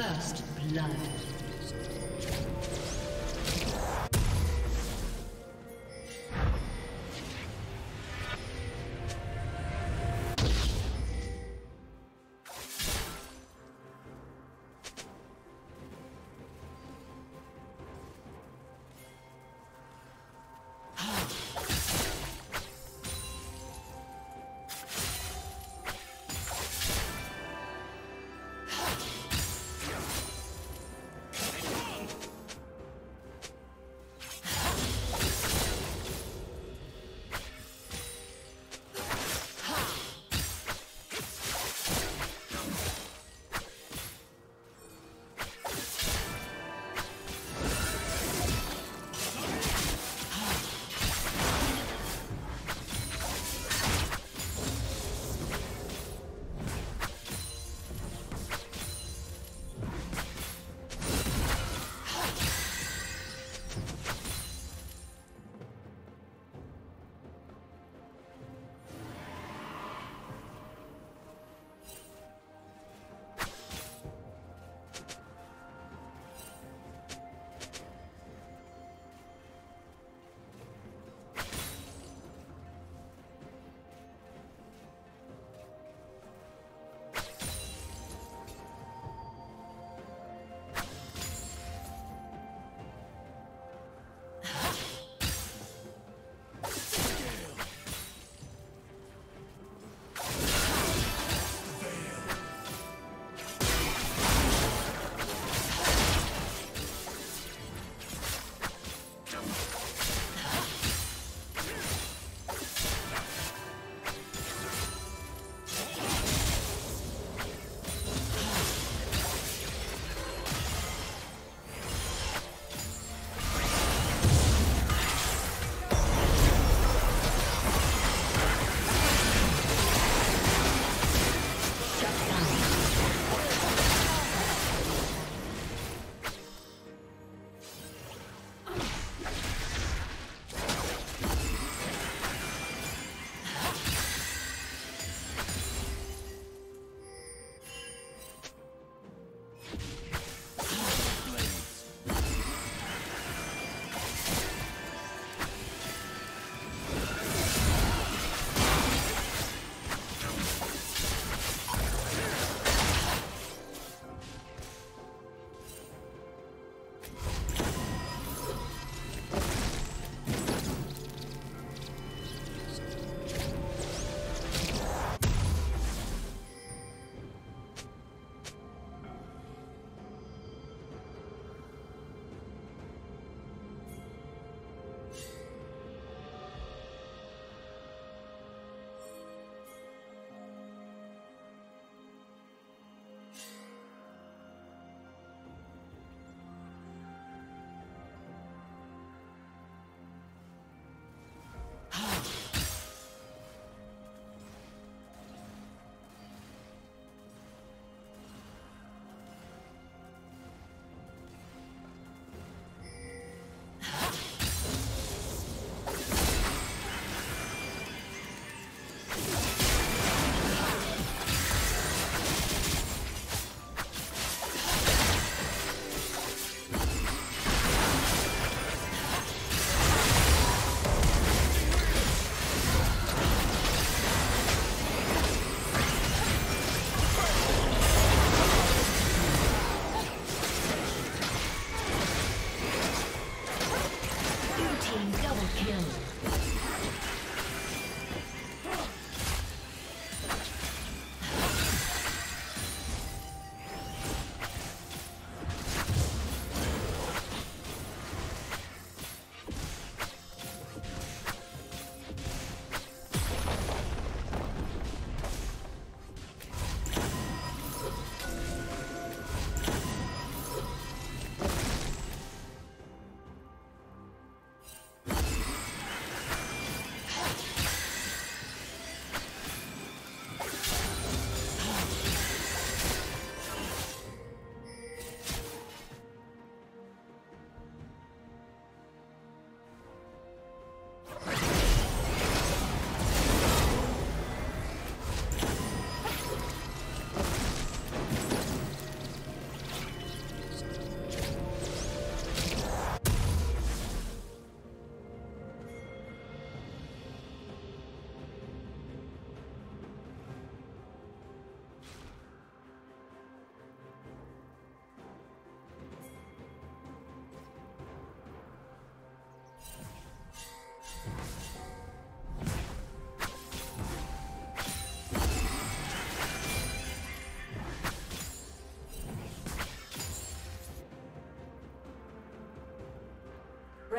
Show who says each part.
Speaker 1: First blood.